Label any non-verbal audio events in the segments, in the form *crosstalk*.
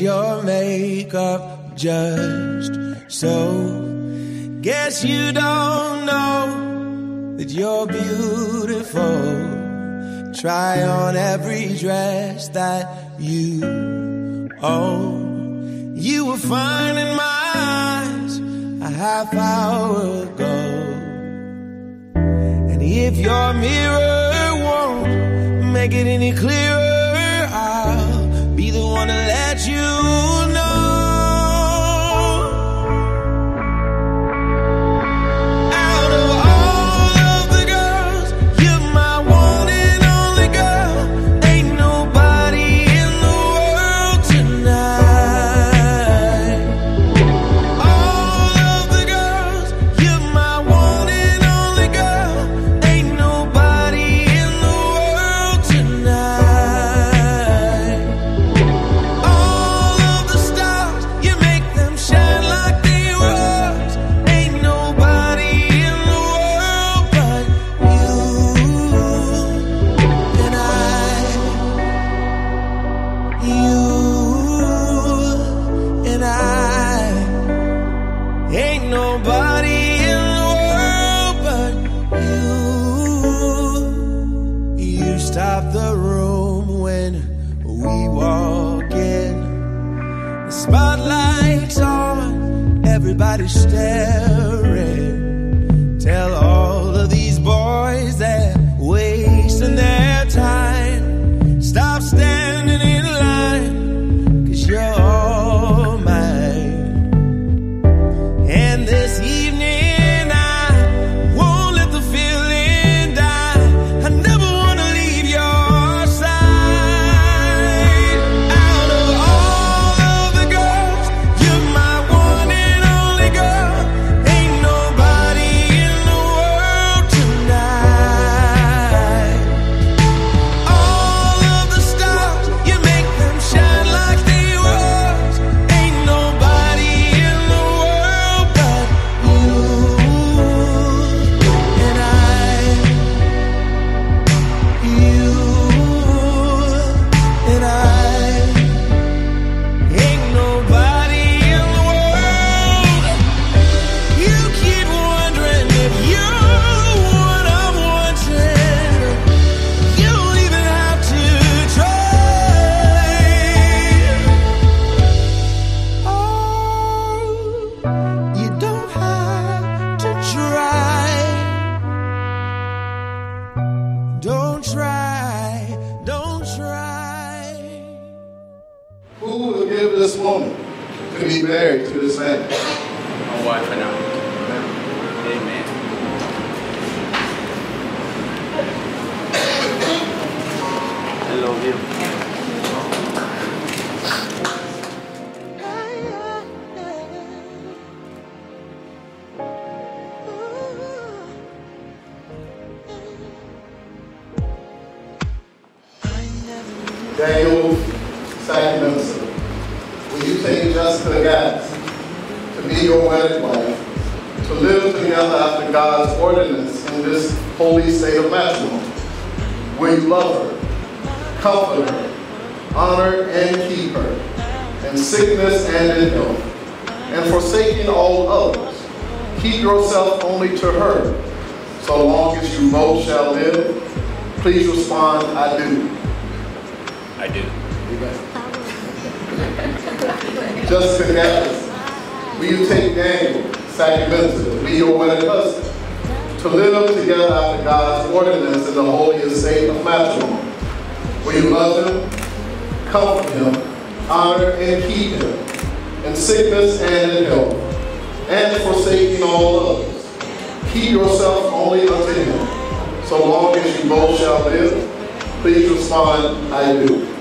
your makeup just so. Guess you don't know that you're beautiful. Try on every dress that you own. You were fine in my eyes a half hour ago. And if your mirror won't make it any clearer, To let you on, everybody's man? My wife and I. Amen. I love you. To live together after God's ordinance in this holy state of matrimony? Will you love her, comfort her, honor and keep her, in sickness and in health, and forsaking all others, keep yourself only to her, so long as you both shall live? Please respond, I do. I do. Jessica Gaddis, will you take Daniel Sacramento to be your husband, to live together after God's ordinance in the holy estate of matrimony? Will you love him, comfort him, honor and keep him, in sickness and in health, and forsaking all others? Keep yourself only unto him, so long as you both shall live? Please respond, I do.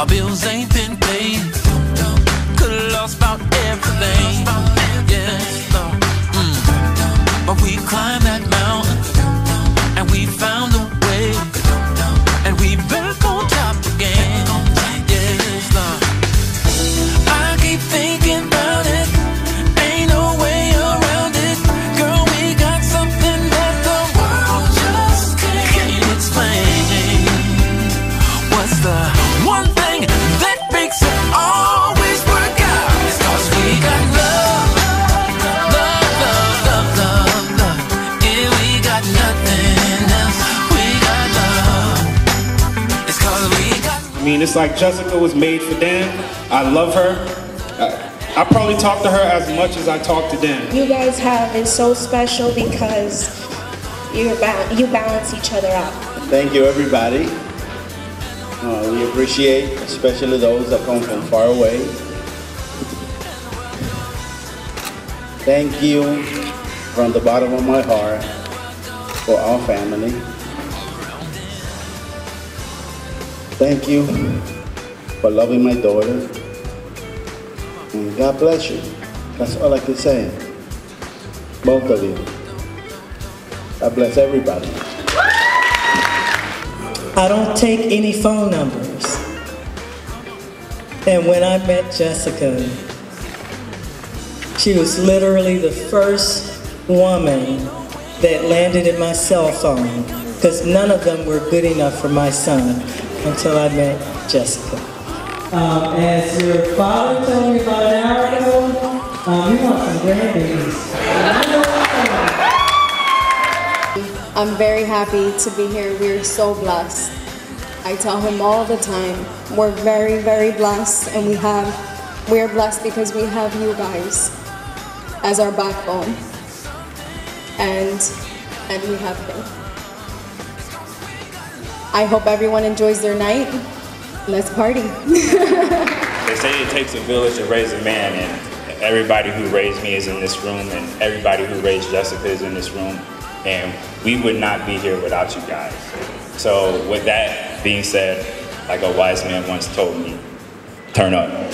Our bills ain't been paid. Could've lost about everything, I mean, it's like Jessica was made for Dan. I love her. I, I probably talk to her as much as I talk to Dan. You guys have is so special because you ba- you balance each other out. Thank you, everybody. Uh, we appreciate, especially those that come from far away. Thank you from the bottom of my heart for our family. Thank you for loving my daughter. And God bless you. That's all I can say. Both of you. God bless everybody. I don't take any phone numbers. And when I met Jessica, she was literally the first woman that landed in my cell phone because none of them were good enough for my son until I met Jessica. Um, as your father told me about an hour ago, um, we want some grandbabies. I'm very happy to be here. We're so blessed. I tell him all the time, we're very, very blessed, and we have, we're blessed because we have you guys as our backbone, and and we have him. I hope everyone enjoys their night. Let's party. *laughs* They say it takes a village to raise a man, and everybody who raised me is in this room, and everybody who raised Jessica is in this room, and we would not be here without you guys. So, with that being said, like a wise man once told me, turn up.